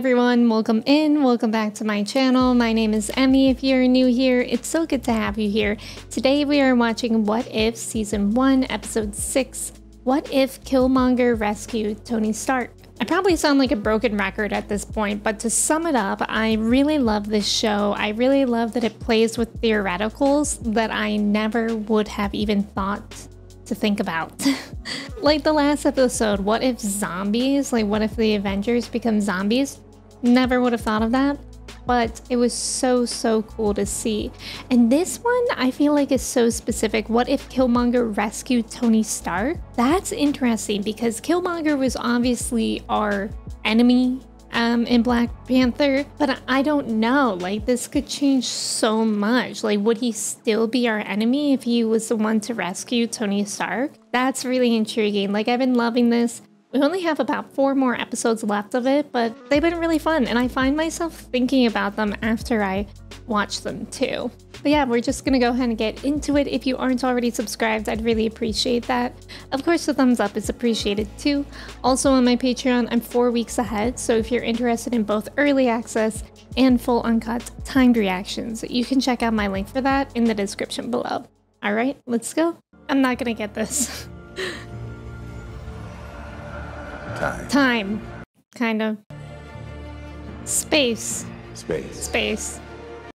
everyone, welcome in, welcome back to my channel. My name is Emme if you're new here. It's so good to have you here. Today we are watching What If Season 1, Episode 6, What If Killmonger Rescued Tony Stark? I probably sound like a broken record at this point, but to sum it up, I really love this show. I really love that it plays with theoreticals that I never would have even thought to think about. like the last episode, what if zombies, like what if the Avengers become zombies? Never would have thought of that, but it was so, so cool to see. And this one, I feel like is so specific. What if Killmonger rescued Tony Stark? That's interesting because Killmonger was obviously our enemy um, in Black Panther, but I don't know. Like, this could change so much. Like, would he still be our enemy if he was the one to rescue Tony Stark? That's really intriguing. Like, I've been loving this. We only have about four more episodes left of it, but they've been really fun, and I find myself thinking about them after I watch them too. But yeah, we're just gonna go ahead and get into it. If you aren't already subscribed, I'd really appreciate that. Of course, the thumbs up is appreciated too. Also on my Patreon, I'm four weeks ahead, so if you're interested in both early access and full uncut timed reactions, you can check out my link for that in the description below. All right, let's go. I'm not gonna get this. Time. Time, kind of. Space, Space. space.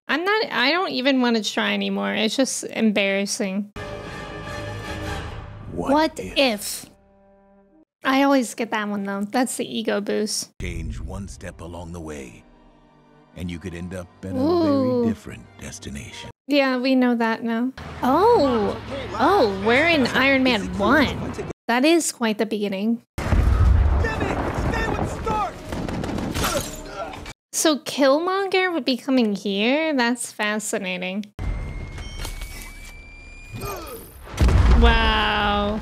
I'm not, I don't even want to try anymore. It's just embarrassing. What, if? I always get that one though. That's the ego boost. Change one step along the way, and you could end up in a Ooh. very different destination. Yeah, we know that now. Oh, oh, we're in Iron Man 1. That is quite the beginning. So Killmonger would be coming here? That's fascinating. Wow.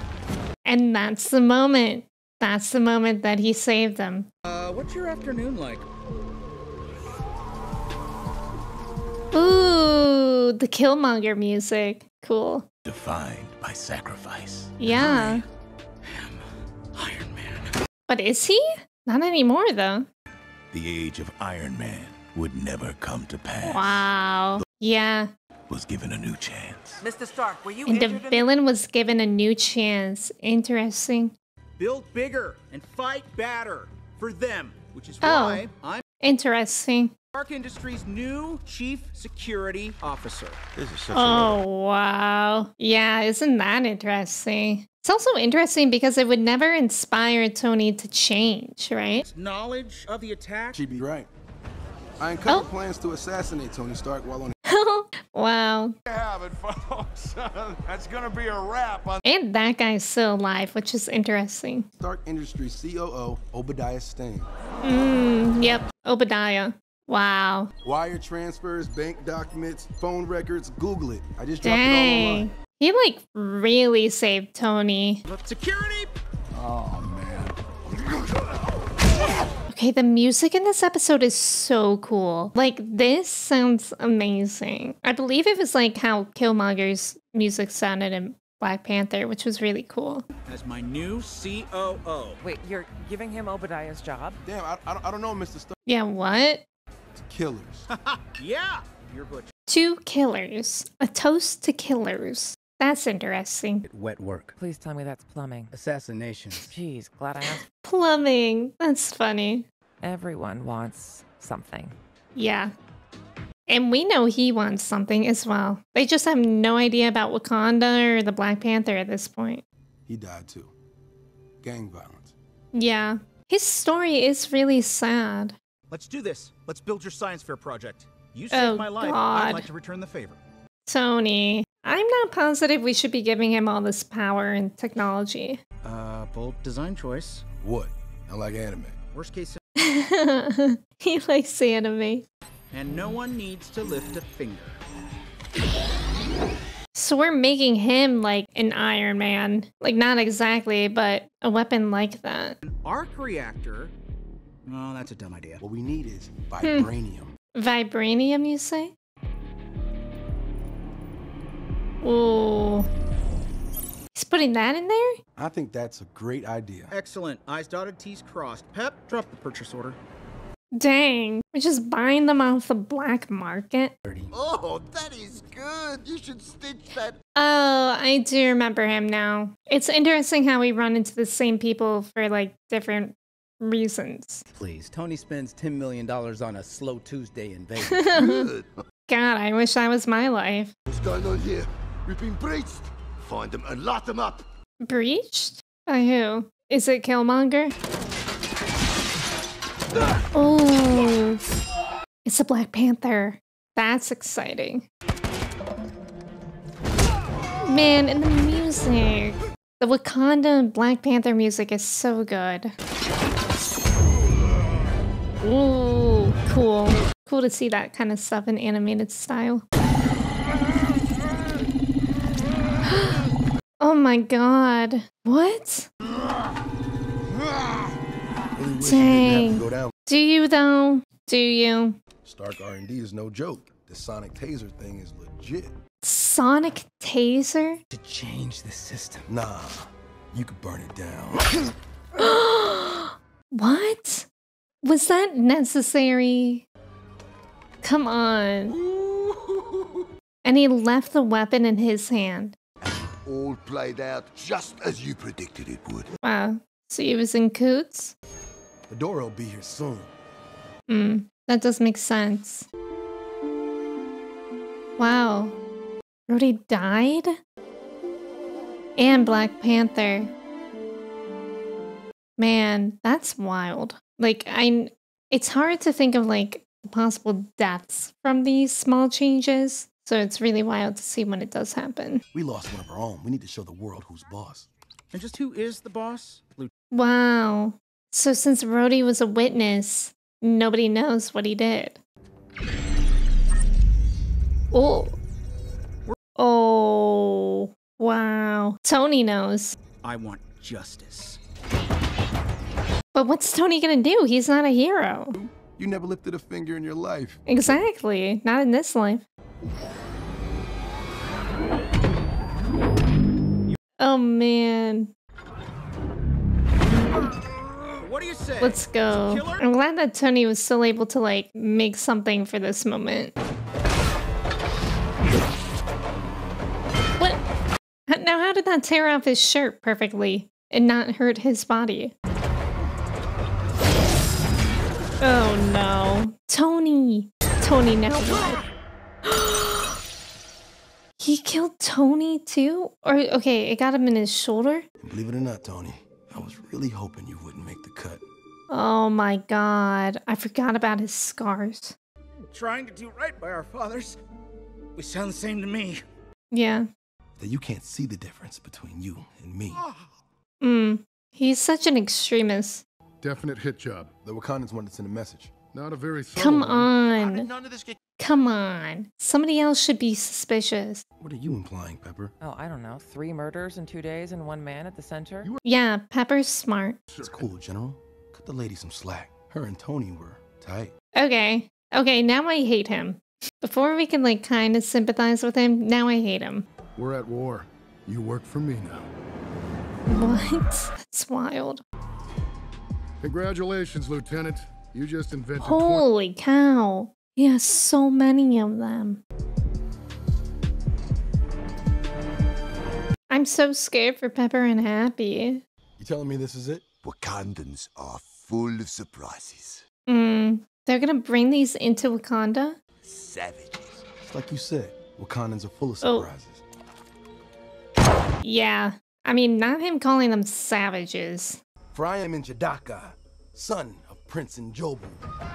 And that's the moment. That's the moment that he saved them. Uh, what's your afternoon like? Ooh, the Killmonger music. Cool. Defined by sacrifice. Yeah. Iron Man. But is he? Not anymore though. The age of Iron Man would never come to pass. Wow. Yeah. Was given a new chance. Mr. Stark, were you And the villain was given a new chance. Interesting. Build bigger and fight badder for them, which is Oh. why I'm Interesting. Stark Industries' new chief security officer. This is such Oh, wow. Yeah, isn't that interesting? It's also interesting because it would never inspire Tony to change, right? Knowledge of the attack. She'd be right. I uncovered Oh. plans to assassinate Tony Stark while on wow. have it, folks. That's gonna be a wrap on And that guy's still alive, which is interesting. Stark Industries COO Obadiah Stane. Mm, yep, Obadiah. Wow. Wire transfers, bank documents, phone records, Google it. I just dropped it all Dang. online. He like really saved Tony. Security. Okay, the music in this episode is so cool. Like, this sounds amazing. I believe it was like how Killmonger's music sounded in Black Panther, which was really cool. As my new COO. Wait, you're giving him Obadiah's job? Damn, I, I, don't- I don't know, Mr. Stark. Yeah, what? Killers. Yeah, you're butch. Two killers. A toast to killers. That's interesting. Wet work. Please tell me that's plumbing. Assassinations. Jeez, glad I asked. Plumbing. That's funny. Everyone wants something. Yeah. And we know he wants something as well. They just have no idea about Wakanda or the Black Panther at this point. He died too. Gang violence. Yeah. His story is really sad. Let's do this. Let's build your science fair project. You Oh, saved my life. God. I'd like to return the favor. Tony, I'm not positive we should be giving him all this power and technology. Uh, bold design choice. What? I like anime. Worst case, he likes anime. and no one needs to lift a finger. So we're making him like an Iron Man. Like, not exactly, but a weapon like that. An arc reactor. Oh, that's a dumb idea. What we need is Hmm. vibranium. Vibranium, you say? Ooh. He's putting that in there? I think that's a great idea. Excellent. Eyes dotted, T's crossed. Pep, drop the purchase order. Dang. We're just buying them off the black market. Oh, that is good. You should stitch that. Oh, I do remember him now. It's interesting how we run into the same people for like different reasons. Please, Tony spends $10 million on a slow Tuesday in Vegas. Good. God, I wish that was my life. What's going on here? We've been breached. Find them and lock them up. Breached? By who? Is it Killmonger? Ah! Oh, it's a Black Panther. That's exciting. Man, and the music. The Wakanda Black Panther music is so good. Ooh, cool. Cool to see that kind of stuff in animated style. Oh my god. What? Really wish it didn't have Dang. to go down. Do you though? Do you? Stark R&D is no joke. The sonic taser thing is legit. Sonic Taser? to change the system. Nah, you could burn it down. What? Was that necessary? Come on. And he left the weapon in his hand. All played out just as you predicted it would. Wow. So he was in coots? The door will be here soon. Hmm. That does make sense. Wow. Rhodey died? And Black Panther. Man, that's wild. Like I it's hard to think of like possible deaths from these small changes. So it's really wild to see when it does happen. We lost one of our own. We need to show the world who's boss. And just who is the boss? Lieutenant Wow. So since Rhodey was a witness, nobody knows what he did. Oh. Oh. Wow. Tony knows. I want justice. But what's Tony gonna do? He's not a hero. You never lifted a finger in your life. Exactly. Not in this life. Oh man. What do you say? Let's go. I'm glad that Tony was still able to like make something for this moment. What? Now, how did that tear off his shirt perfectly and not hurt his body? Oh no. Tony! Tony, now what? he killed Tony too? Or, okay, it got him in his shoulder? Believe it or not, Tony, I was really hoping you wouldn't make the cut. Oh my god. I forgot about his scars. Trying to do right by our fathers. We sound the same to me. Yeah. That you can't see the difference between you and me. Mm. He's such an extremist. Definite hit job. The Wakandans wanted to send a message. Not a very subtle Come one. On. none of this get Come on. Somebody else should be suspicious. What are you implying, Pepper? Oh, I don't know. Three murders in two days and one man at the center? Yeah, Pepper's smart. It's cool, General. Cut the lady some slack. Her and Tony were tight. Okay. Okay, now I hate him. Before we can like kind of sympathize with him, now I hate him. We're at war. You work for me now. What? That's wild. Congratulations, Lieutenant. You just invented Holy cow. He has so many of them. I'm so scared for Pepper and Happy. You telling me this is it? Wakandans are full of surprises. Mm, they're gonna bring these into Wakanda? Savages. It's like you said. Wakandans are full of surprises. Oh. surprises. Yeah. I mean, not him calling them savages. For I am N'Jadaka, son of Prince N'Jobu.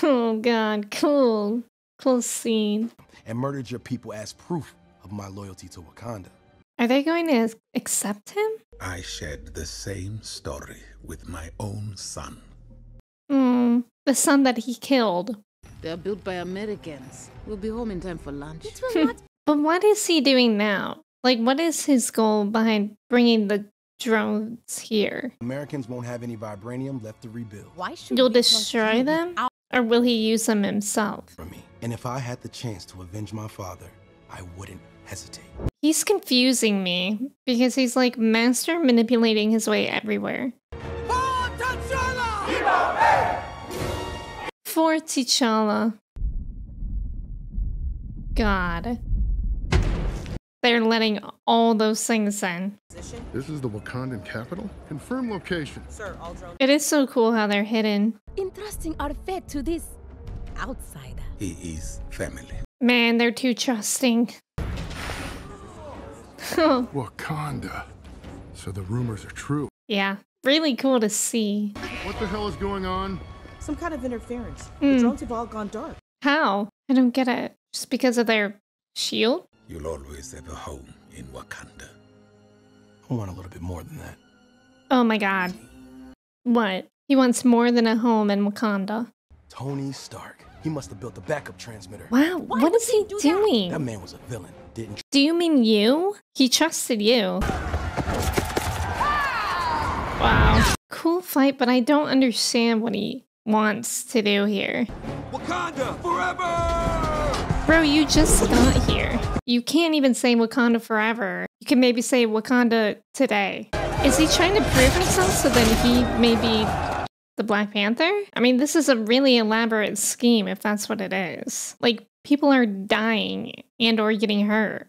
Oh god, cool. Cool scene. and murdered your people as proof of my loyalty to Wakanda. Are they going to accept him? I shared the same story with my own son. Hmm. The son that he killed. They're built by Americans. We'll be home in time for lunch. But what is he doing now? Like, what is his goal behind bringing the drones here? Americans won't have any vibranium left to rebuild Why should You'll destroy you them? without- Or will he use them himself? from me. And if I had the chance to avenge my father, I wouldn't hesitate. He's confusing me because he's like master manipulating his way everywhere. For T'Challa! for T'Challa. God. They're letting all those things in. This is the Wakandan capital? Confirm location. Sir, all drones. It is so cool how they're hidden. Entrusting our fate to this outsider. He is family. Man, they're too trusting. Wakanda. So the rumors are true. yeah, really cool to see. What the hell is going on? Some kind of interference. Hmm. The drones have all gone dark. How? I don't get it. Just because of their shield? You'll always have a home in Wakanda. I want a little bit more than that. Oh my god. What? He wants more than a home in Wakanda. Tony Stark. He must have built a backup transmitter. Wow, what is he doing? That man was a villain, didn't Do you mean you? He trusted you. Wow. Cool fight, but I don't understand what he wants to do here. Wakanda forever! Bro, you just got here. You can't even say Wakanda forever. You can maybe say Wakanda today. Is he trying to prove himself so that he may be the Black Panther? I mean, this is a really elaborate scheme if that's what it is. Like, people are dying and or getting hurt.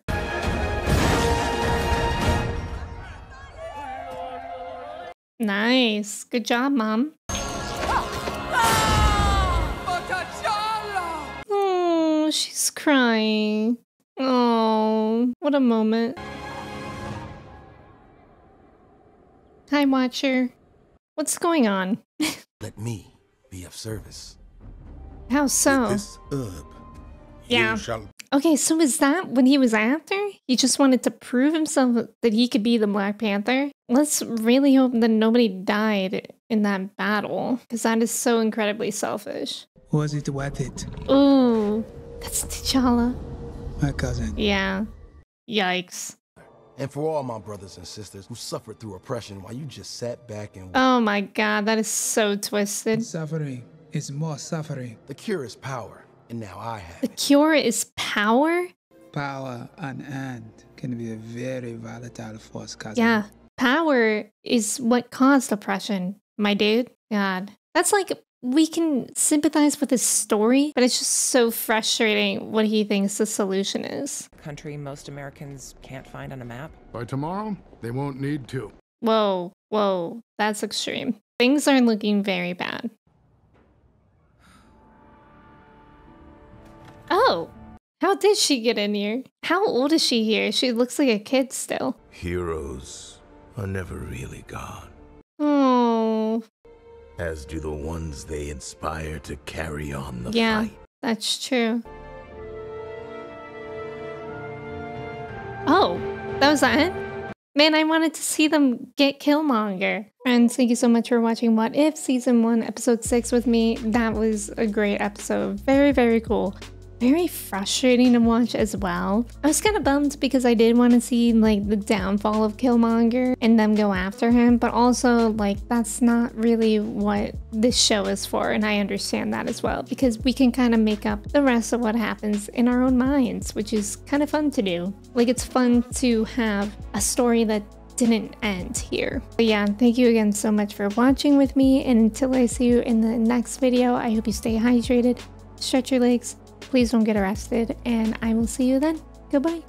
Nice. Good job, Mom. Oh, she's crying. Oh, what a moment. Hi, Watcher. What's going on? Let me be of service. How so? This herb. Yeah. Shall Okay, so is that what he was after? He just wanted to prove himself that he could be the Black Panther? Let's really hope that nobody died in that battle, because that is so incredibly selfish. Was it worth it? Ooh, that's T'Challa. My cousin. Yeah. Yikes. And for all my brothers and sisters who suffered through oppression while you just sat back and Oh my god, that is so twisted. Suffering is more suffering. the cure is power, and now I have The cure is power? Power unearned can be a very volatile force, cousin. Yeah. Power is what caused oppression, my dude. God. That's like we can sympathize with his story, but it's just so frustrating what he thinks the solution is. Country most Americans can't find on a map. By tomorrow, they won't need to. Whoa, whoa, that's extreme. Things are looking very bad. Oh, how did she get in here? How old is she here? She looks like a kid still. Heroes are never really gone, Oh, as do the ones they inspire to carry on the yeah, fight. that's true. Oh, that was that? Man, I wanted to see them get Killmonger. Friends, thank you so much for watching What If Season 1, Episode 6 with me. That was a great episode. Very, very cool. Very frustrating to watch as well. I was kind of bummed because I did want to see like the downfall of Killmonger and them go after him, but also like that's not really what this show is for, and I understand that as well because we can kind of make up the rest of what happens in our own minds, which is kind of fun to do. Like it's fun to have a story that didn't end here. But yeah, thank you again so much for watching with me, and until I see you in the next video, I hope you stay hydrated, stretch your legs, please don't get arrested, and I will see you then. Goodbye.